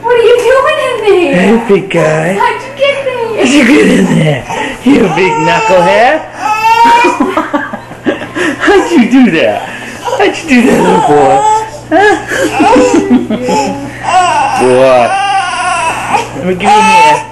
What are you doing in there? Hey, big guy. How'd you get there? How'd you get in there? You big knucklehead. How'd you do that? How'd you do that, little boy? Huh? boy. Let me get in here.